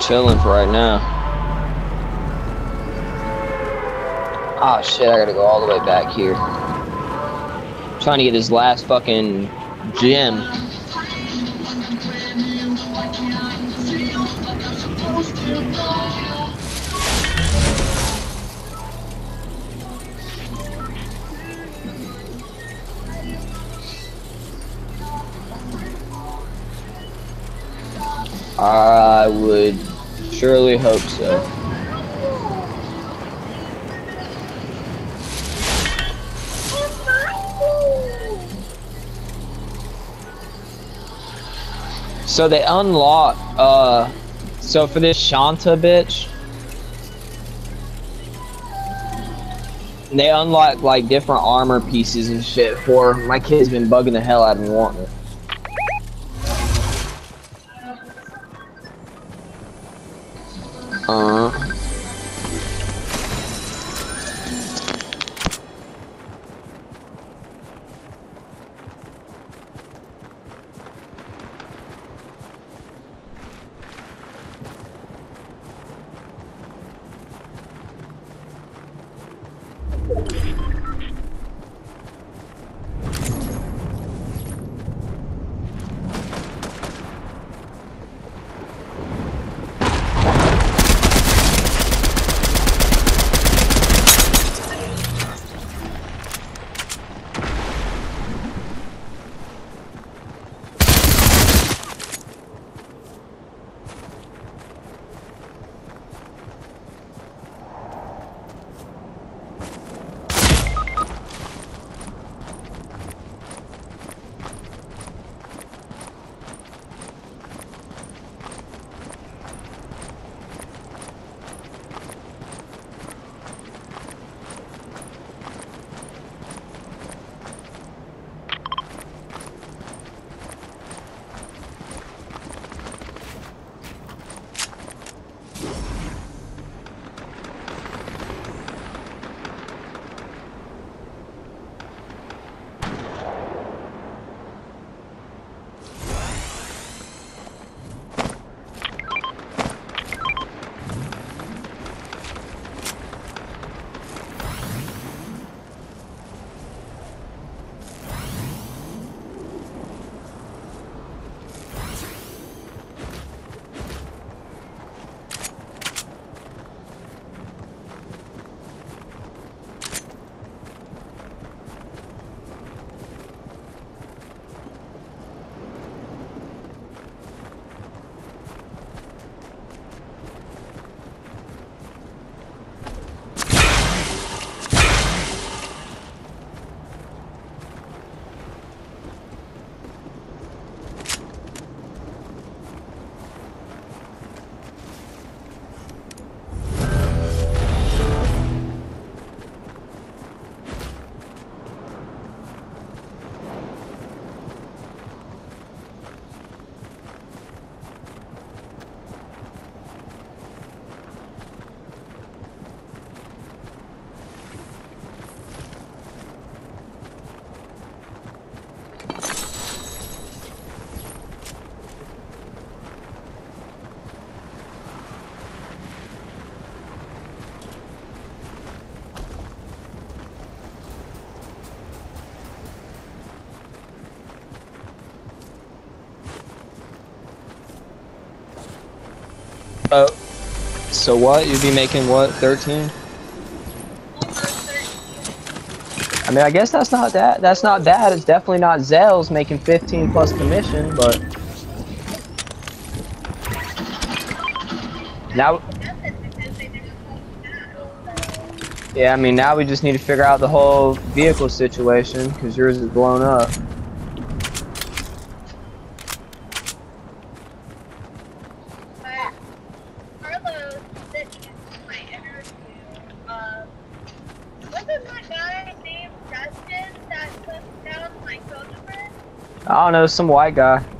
chilling for right now. Oh shit, I gotta go all the way back here. trying to get this last fucking gem. I would surely hope so. So they unlock, uh, so for this Shanta bitch, they unlock like different armor pieces and shit for my kid's been bugging the hell out of me wanting it. Uh, Oh, so what? You'd be making what? 13? I mean, I guess that's not that. That's not bad. It's definitely not Zales making 15 plus commission, but now. Yeah, I mean, now we just need to figure out the whole vehicle situation because yours is blown up. Carlos said he my interview. Um, wasn't that guy named Justin that put down my phone number? I don't know, some white guy.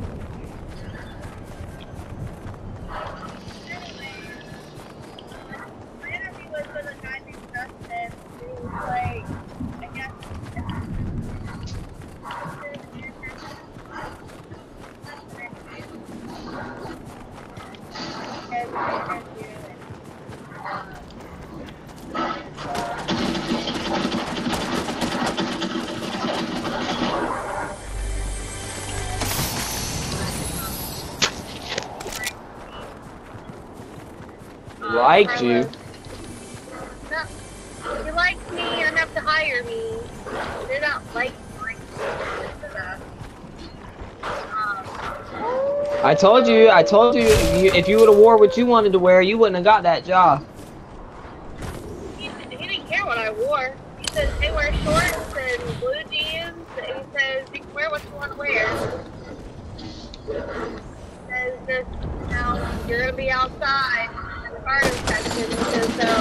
Liked you. No, you liked me enough to hire me. They don't like. I told you, I told you, if you, if you would have wore what you wanted to wear, you wouldn't have got that job. he, he didn't care what I wore. He says, hey, wear shorts and blue jeans. And he says, you can wear what you want to wear. He says, just, you know, you're going to be outside in the garden section. He says, so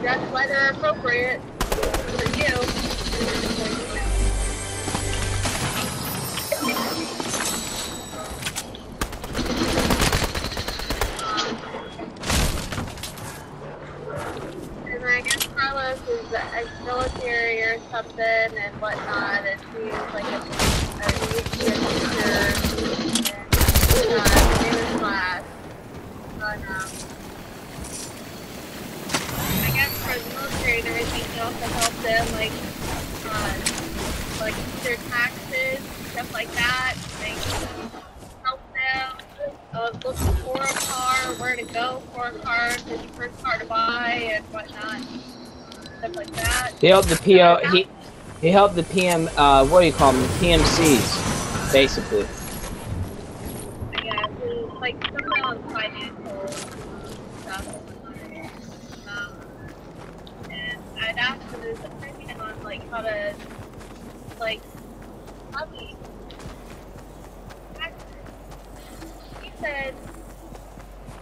dress weather appropriate for you. And I guess Carlos is ex-military or something and whatnot, and she's like a, a teacher, and uh, in his class. But, um, I guess for the military and everything, you also help them, like, uh, like their taxes, stuff like that. They help them uh, look for a car, where to go for a car, the first car to buy, and whatnot. Stuff like that. He helped the PO, he, he helped the PM, uh, what do you call them, the PMCs, basically. How to, like, how do. He said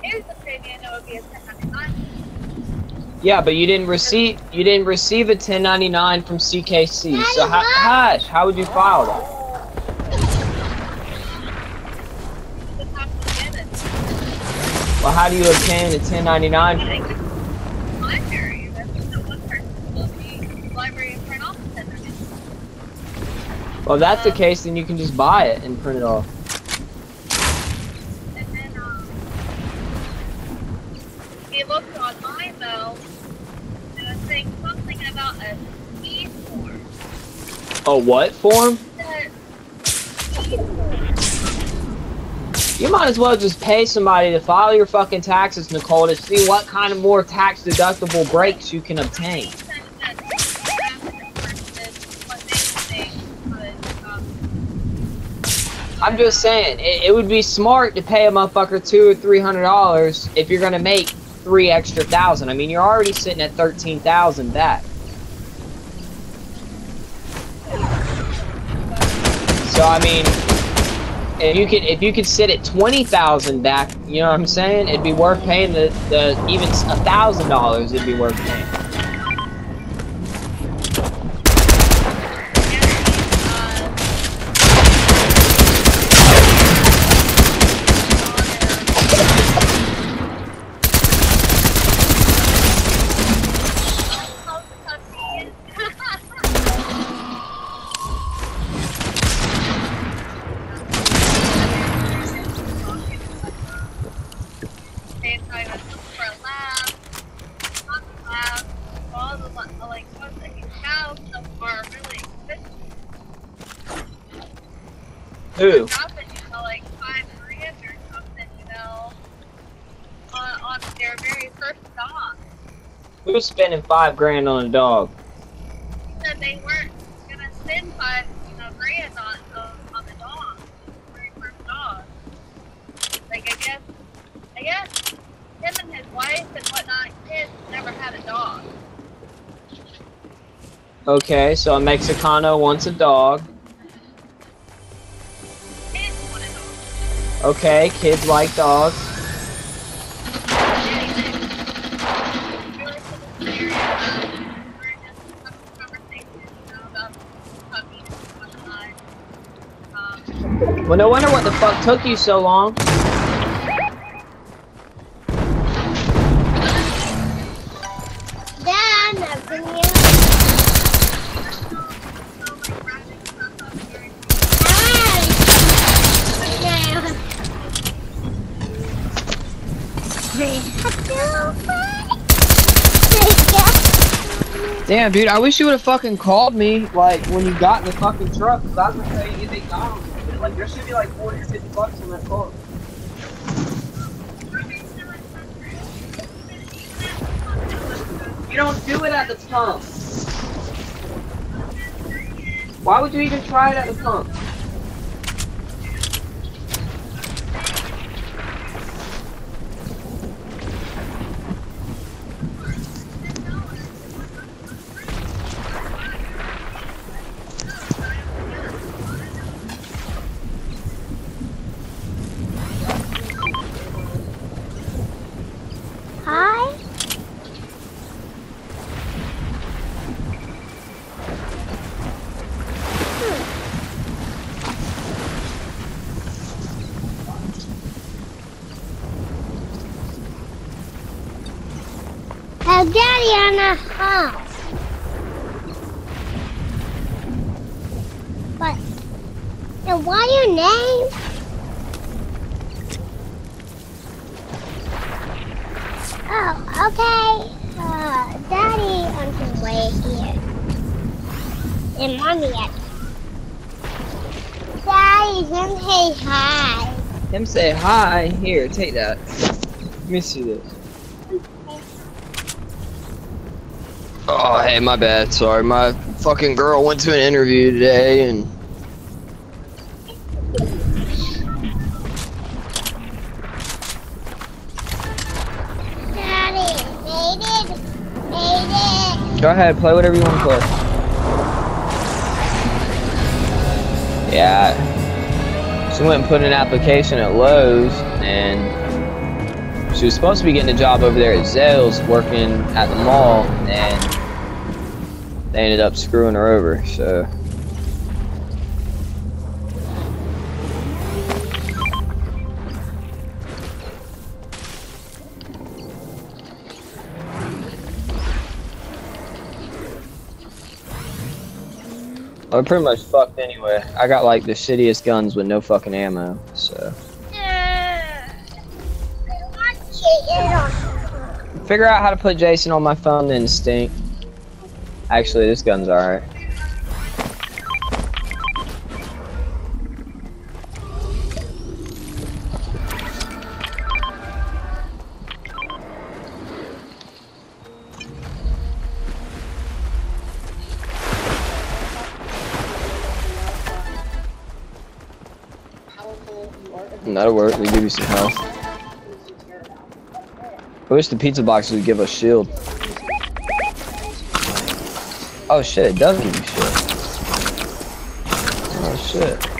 his opinion it would be a 1099. Yeah, but you didn't receive, you didn't receive a 1099 from CKC, so how, hush, how would you file that? You just have to get it. Well, how do you obtain a 1099? I think it's library. That's the one person will be library and print off the 1099. Well, if that's the case, then you can just buy it and print it off. And then, um, he looked online though, and was saying something about a E form. A what form. You might as well just pay somebody to file your fucking taxes, Nicole, to see what kind of more tax deductible breaks you can obtain. He said that what they think was, um, I'm just saying, it, it would be smart to pay a motherfucker two or three hundred dollars if you're gonna make three extra thousand. I mean, you're already sitting at thirteen thousand back. So I mean, if you could if you could sit at twenty thousand back, you know what I'm saying? It'd be worth paying the, the even a thousand dollars. It'd be worth paying. Who? dropping, you know, like five grand or something, you know, on, on their very first dog. Who's spending five grand on a dog? He said they weren't gonna spend five, you know, grand on on, on the dog, the very first dog. Like I guess, I guess him and his wife and whatnot, kids never had a dog. Okay, so a Mexicano wants a dog. Okay, kids like dogs. Well, no wonder what the fuck took you so long. Damn, dude, I wish you would have fucking called me, like, when you got in the fucking truck, because I was gonna tell you get McDonald's. Like, there should be like 40 or 50 bucks in that car. You don't do it at the pump. Why would you even try it at the pump? Daddy on the house. But, so what your name? Oh, okay. Uh, Daddy on his way here. And Mommy at Daddy, come say hi. Him say hi. Here, take that. Let me see this. Oh, hey, my bad. Sorry, my fucking girl went to an interview today and. Daddy, made it. Made it. Go ahead, play whatever you want to play. Yeah. She went and put an application at Lowe's and she was supposed to be getting a job over there at Zales working at the mall and they ended up screwing her over, so. I'm pretty much fucked anyway. I got like the shittiest guns with no fucking ammo, so. I want chicken. Figure out how to put Jason on my phone then stink. Actually, this gun's alright. That'll work. We give you some health. I wish the pizza box would give us shield. Oh shit, it does give you shit. Oh shit.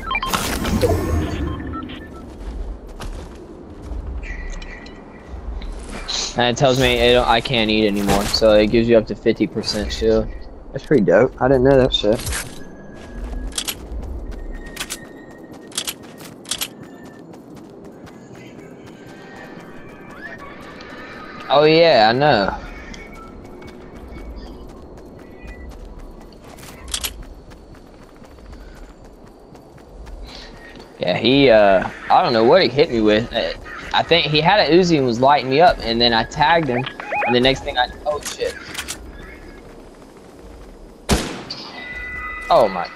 And it tells me it I can't eat anymore, so it gives you up to 50% shield. That's pretty dope. I didn't know that shit. Oh yeah, I know. Yeah, he, uh, I don't know what he hit me with. Uh, I think he had an Uzi and was lighting me up, and then I tagged him, and the next thing I, oh shit. Oh my.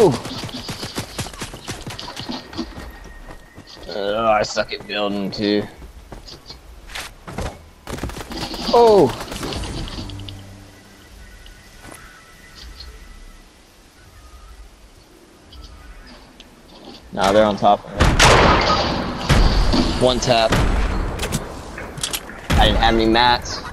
Ooh. Oh, I suck at building too. Oh. Nah, they're on top of me. One tap. I didn't have any mats.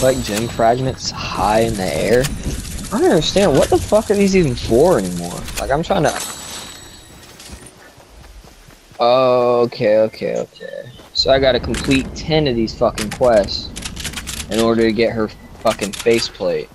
Collect gem fragments high in the air. I don't understand. What the fuck are these even for anymore? Like, I'm trying to... Oh, okay, okay, okay. So I gotta complete 10 of these fucking quests in order to get her fucking faceplate.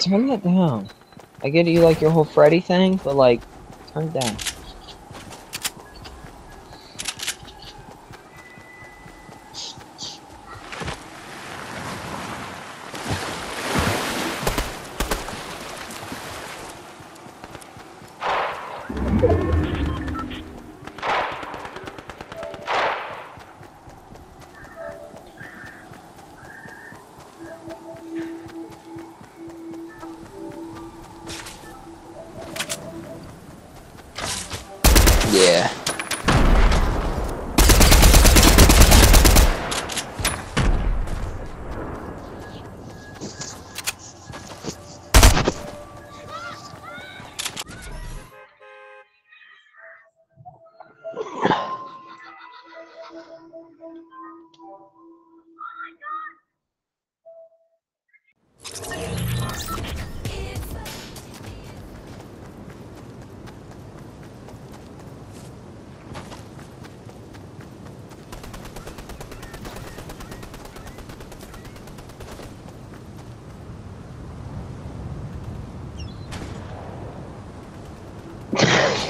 Turn that down. I get you like your whole Freddy thing, but like, turn it down.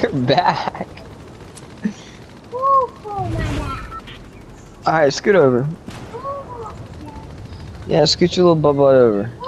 You're back. Alright, scoot over. Yeah, scoot your little butt butt over.